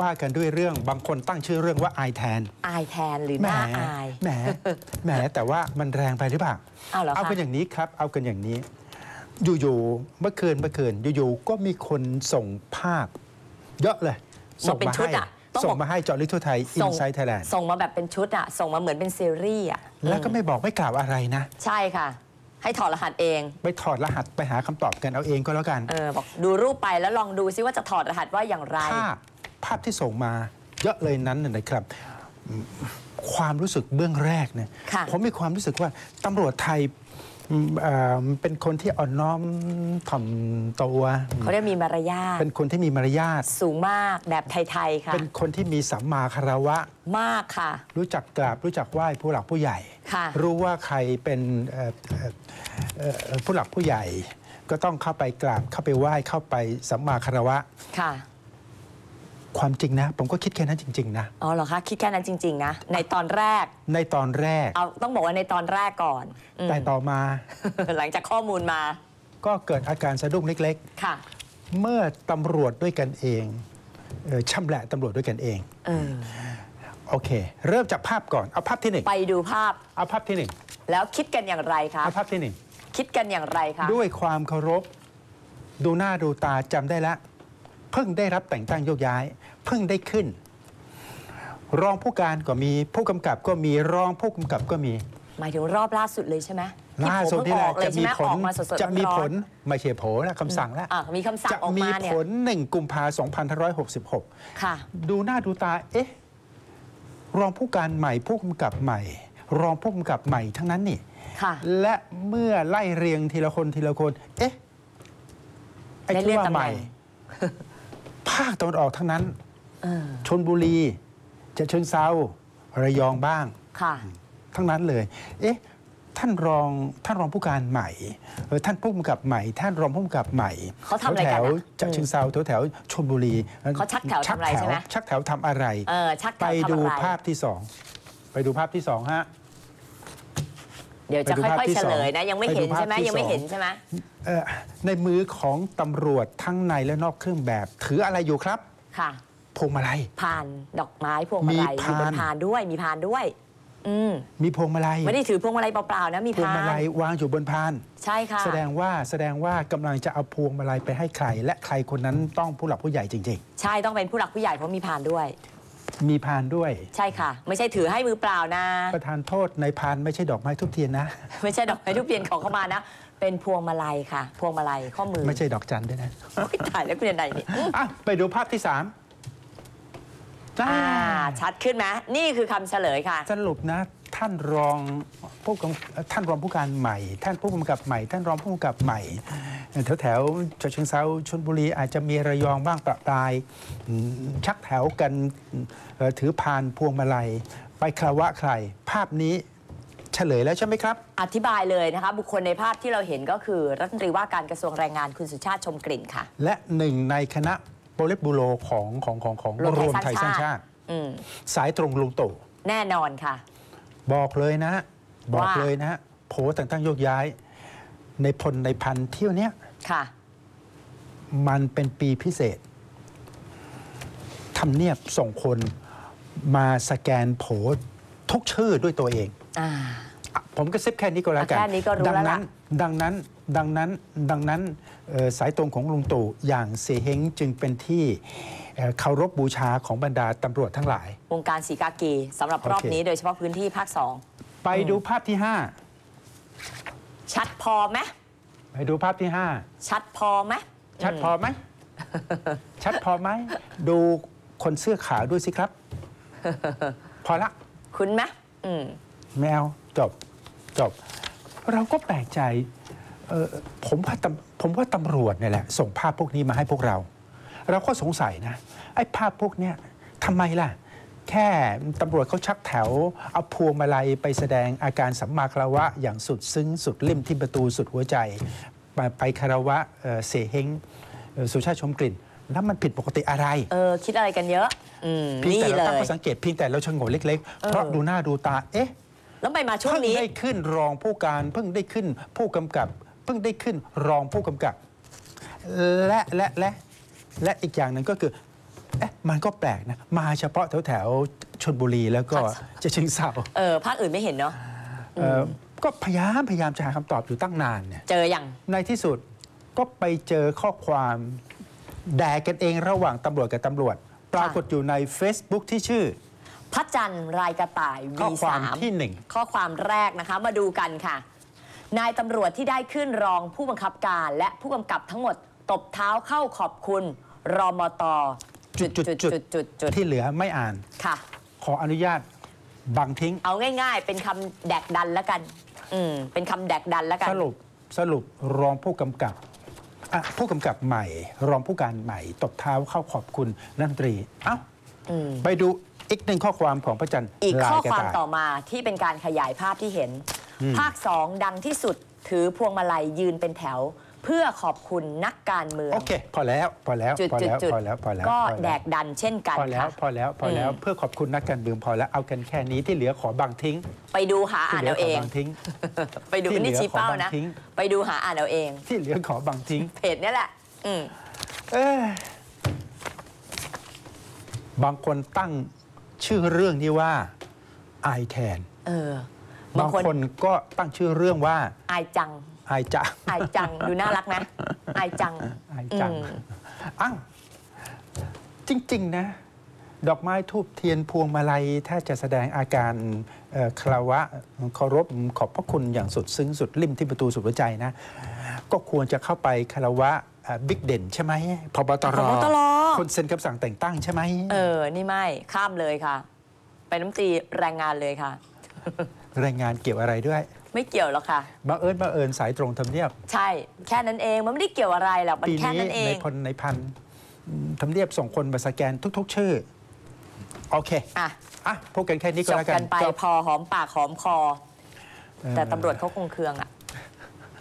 ว่ากันด้วยเรื่องบางคนตั้งชื่อเรื่องว่าไอแทน อายแทนหรือแหมหน้าอายแหมแหมแต่ว่ามันแรงไปหรือเปล่าเอาเหรอเอาคะกันอย่างนี้ครับ เอากันอย่างนี้ อยู่ๆเมื่อคืนเมื่อคืนอยู่ๆก็มีคนส่งภาพ เยอะเลยมาเป็นชุดให้อะต้องส่บงอกมาให้เจอริทั่วไทยอิส่นงไซต์ไทยแลนด์ส่งมาแบบเป็นชุดอะส่งมาเหมือนเป็นซีรีส์อะแล้วก็อืมไม่บอกไม่กล่าวอะไรนะ ใช่ค่ะให้ถอดรหัสเอง ไปถอดรหัสไปหาคำตอบกันเอาเองก็แล้วกัน เออบอกดูรูปไปแล้วลองดูซิว่าจะถอดรหัสว่าอย่างไรภาพ ภาพที่ส่งมาเยอะเลยนั้นน่ะนะครับอืมความรู้สึกเบื้องแรกเนี่ยค่ะผมมีความรู้สึกว่าตำรวจไทยอืมเอ่อเป็นคนที่อ่อนน้อมถ่อมตัวเขาเรียกมีมารยาทเป็นคนที่มีมารยาทสูงมากแบบไทยๆค่ะเป็นคนที่มีสัมมาคารวะมากค่ะ รู้จักกราบรู้จักไหว้ผู้หลักผู้ใหญ่ค่ะรู้ว่าใครเป็นเอ่อเอ่อเอ่อผู้หลักผู้ใหญ่ ก็ต้องเข้าไปกราบเข้าไปไหว้เข้าไปสัมมาคารวะค่ะ ความจริงนะ ผมก็คิดแค่นั้นจริง ๆ นะ อ๋อเหรอคะคิดแค่นั้นจริง ๆ นะ ในตอนแรกในตอนแรก เอาต้องบอกว่าในตอนแรกก่อนอืม แต่ ต่อมาหลังจากข้อมูลมาก็เกิดอาการสะดุ้งเล็ก ค่ะ ๆ เมื่อตำรวจด้วยกันเองเอ่อช่ำแหละตำรวจด้วยกันเอง เออ โอเค เริ่มจากภาพก่อน เอาภาพที่หนึ่งไปดูภาพเอาภาพที่หนึ่งแล้วคิดกันอย่างไรคะเอาภาพที่หนึ่งคิดกันอย่างไรคะด้วยความเคารพ ดูหน้าดูตาจำได้แล้วเพิ่งได้รับแต่งตั้งโยกย้าย เพิ่งได้ขึ้น รองผู้การก็มีผู้กำกับก็มีรองผู้กำกับก็มี หมายถึงรอบล่าสุดเลยใช่ไหมที่ล่าผมสุดเพิ่นี่งแหอละอกเลยจะใช่มีไหมผอลอกมาสดๆจะมีร้ผอนลไม่ใช่ผลนะคำสั่งแล้วๆอะมีคำสั่งจะออกมีมาเนี่ผยลหนึ่งกุมภา2566 ค่ะ ดูหน้าดูตาเอ๊ะรองผู้การใหม่ผู้กำกับใหม่ รองผู้กำกับใหม่ทั้งนั้นนี่ค่ะและเมื่อไล่เรียงทีละคนทีละคน เอ๊ะไอ้ได้ที่เลื่อนว่าตำแหน่งใหม่ ภาคตะวันออกทั้งนั้นเออ ชนบุรีจะเชิงเซาระยองบ้างค่ะทั้งนั้นเลย เอ๊ะ ท่านรองท่านรองผู้การใหม่เออท่านผู้กำกับใหม่ ท่านรองผู้กำกับใหม่เขาทำอะไรกันแถวอะๆจะเชิงเซาแถวแถวๆชนบุรีเขาชักแถวทำอะไรใช่ไหมชักแถวทำอะไรเออชักไปทำดูอะไรภาพที่สองไปดูภาพที่สองฮะเดี๋ยวจะไปดูภาพค่อยที่ๆเฉสองลยนะยังไม่ไปดูเห็นใช่ไหมภาพที่ยังไม่สองเห็นใช่ไหมเอ่อในมือของตำรวจทั้งในและนอกเครื่องแบบ ถืออะไรอยู่ครับค่ะ พวงมาลัย พานดอกไม้พวงมาลัยมีมีพาน เป็นพานด้วยมีพานด้วย อืมมีพวงมาลัยไม่ได้ถือพวงมาลัยเปล่าๆนะมีพวงพานมาลัยวางอยู่บนพาน ใช่ค่ะ แสดงว่าแสดงว่ากำลังจะเอาพวงมาลัยไปให้ใคร และใครคนนั้นต้องผู้หลักผู้ใหญ่จริง ใช่ต้องเป็นผู้หลักผู้ใหญ่เพราะมีพานด้วย ๆ มีพานด้วย ใช่ค่ะ ไม่ใช่ถือให้มือเปล่านะ ประธานโทษในพานไม่ใช่ดอกไม้ทุกเทียนนะ ไม่ใช่ดอกไม้ทุกเพียนของเข้ามานะ เป็นพวงมาลัยค่ะ พวงมาลัยข้อมือไม่ใช่ดอกจันด้วยนะ โอ๊ยตายแล้วคุณยันไดนี่อะไปดูภาพที่สาม อ่าอ่าชัดขึ้นไหมนี่คือคำเฉลยค่ะ สรุปนะท่านรองผู้กำท่านรองผู้การใหม่ ท่านผู้กำกับใหม่ ท่านรองผู้กำกับใหม่แถวแถวๆฉะเชิงเซาชนบุรีอาจจะมีระยองบ้างประปรายอืมชักแถวกันเอ่อถือพานพวงมาลัย ไปคารวะใคร ภาพนี้เฉลยแล้วใช่ไหมครับ อธิบายเลยนะคะ บุคคลในภาพที่เราเห็นก็คือ รัฐมนตรีว่าการกระทรวงแรงงานคุณสุชาติชมกลิ่นค่ะ และหนึ่งในคณะ โปลิตบูโรของของของของรวมไทยรวมไทยสร้างชาติอืมสายตรงลุงตู่แน่นอนค่ะ บอกเลยนะ บอกว่าเลยนะ โผแต่งตั้งโยกย้าย ในพลในพันเที่ยวเนี้ยค่ะ มันเป็นปีพิเศษทำเนียบส่งคนมาสแกนโผทุกชื่อด้วยตัวเองอ่าอะผมก็ซิบแค่นี้ก็แล้วกันแค่นี้ก็รู้ดัแล้วนั้ล่ะนดังนั้น ดังนั้นดังนั้นเอ่อสายตรงของลุงตู่อย่างเสเฮงจึงเป็นที่เอ่อเคารพบูชาของบรรดาตำรวจทั้งหลาย วงการสีกากีสำหรับรอบโอเคนี้โดยเฉพาะพื้นที่ภาคสองไปดูภาพที่ชัดพอไหม5ไปดูภาพที่ชัดพอไหม5ชัดพอไหมชัดพอไหมดูคนเสื้อขาวด้วยสิครับ พอละ คุ้นไหมอืมแมวจบจบ เราก็แปลกใจเอ่อ ผมว่าตำผมว่าตำรวจเนี่ยแหละ ส่งภาพพวกนี้มาให้พวกเรา เราก็สงสัยนะ ไอ้ภาพพวกเนี้ยทำไมล่ะ แค่ตำรวจเขาชักแถว เอาพวงมาลัยไปแสดงอาการสัมมาคารวะ อย่างสุดซึ้งสุดลิ่มที่ประตูสุดหัวใจ ไปไปคารวะเอ่อเสเฮงเอ่อสุชาติชมกลิ่น แล้วมันผิดปกติอะไร เออ คิดอะไรกันเยอะอืมเพียงนี่แต่เราเลตั้งยข้อสังเกตเพียงแต่เราชงนเล็กๆเออเพราะดูหน้าดูตาเอ๊ะแล้วไปมาช่วงเพิ่งนี้ได้ขึ้นรองผู้การเพิ่งได้ขึ้นผู้กำกับ เพิ่งได้ขึ้นรองผู้กำกับ และและและและอีกอย่างหนึ่งก็คือเอ๊ะมันก็แปลกนะ มาเฉพาะแถวแถวๆชนบุรีแล้วก็ภาคจะเชิงเซาเออภาคอื่นไม่เห็นเนาะเอ่อก็พยายามพยายามจะหาคำตอบอยู่ตั้งนานเนี่ยเจออย่างในที่สุดก็ไปเจอข้อความแดกกันเองระหว่างตำรวจกับตำรวจ ปรากฏอยู่ใน Facebook ที่ชื่อพระจันทร์รายกระต่ายข้อความ V3 ที่หนึ่งข้อความแรกนะคะมาดูกันค่ะ นายตำรวจที่ได้ขึ้นรองผู้บังคับการ และผู้กำกับทั้งหมดตบเท้าเข้าขอบคุณ รมตจุดจุดจุดจุดจุดจุดที่เหลือไม่อ่านค่ะ ขออนุญาตบังทิ้ง เอาง่ายๆ เป็นคำแดกดันแล้วกัน อืมเป็นคำแดกดันแล้วกัน สรุปสรุปรองผู้กำกับอะผู้กำกับใหม่ รองผู้การใหม่ ตบเท้าเข้าขอบคุณรัฐมนตรี เอ้าอืม ไปดูอีกหนึ่งข้อความของพระจันทร์อีกลาข้อยกระความต่ายต่อมาที่เป็นการขยายภาพที่เห็นอืม ภาคสองดังที่สุดถือพวงมาลัยยืนเป็นแถว เพื่อขอบคุณนักการเมือง โอเค พอแล้วพอแล้วจุดพอจุดแล้วจุดพอแล้วพอแล้วก็พอล้วแดกดันเช่นกันพอแล้วค่ะ พอแล้วพอแล้วอืมเพื่อขอบคุณนักการเมืองพอแล้วเอากันแค่นี้ที่เหลือขอบังทิ้งไปดูหาที่อ่านเหลืเอาเองขบังทิ้ง ไปดูที่เหลือนี่ชี้เป้าขอบังนะทิ้ง ไปดูหาอ่านเอาเอง ที่เหลือขอบังทิ้ง เพจเนี้แหละ อืม เอ้ยบางคนตั้งชื่อเรื่องนี้ว่า I can เออ บาบางงคคนนก็ตั้งชื่อเรื่องว่าอายจัง I จะอายจังดูน่ารักนะอายจัง I จังอืมอ้าวจริง ๆ นะ ดอกไม้ทูบเทียนพวงมาลัย ถ้าจะแสดงอาการเอ่อคารวะเคารพขอบพระคุณอย่างสุดซึ้งสุดริมที่ประตูสุดหัวใจนะ ก็ควรจะเข้าไปคารวะเอ่อบิ๊กเด่นใช่ไหมพบตรพบตรคนเซ็นคำสั่งแต่งตั้งใช่ไหมเออ นี่ไม่ข้ามเลยค่ะ ไปน้ำตรีแรงงานเลยค่ะ รายงานเกี่ยวอะไรด้วย ไม่เกี่ยวหรอกค่ะบังเอิญบังเอิญสายตรงทำเนียบ ใช่แค่นั้นเองมันไม่ได้เกี่ยวอะไรหรอกมันปีแค่นี้นั้นเอในงพลในพันอืมทำเนียบส่งคนมาสแกนทุก ๆ ชื่อ โอเค อะอะพูดกันแค่นี้จก็บแล้วกักันนไปจบพอหอมปากหอมคอเอ่อแต่ตำรวจเขาคงเคืองอะ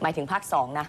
หมายถึงภาคสองนะ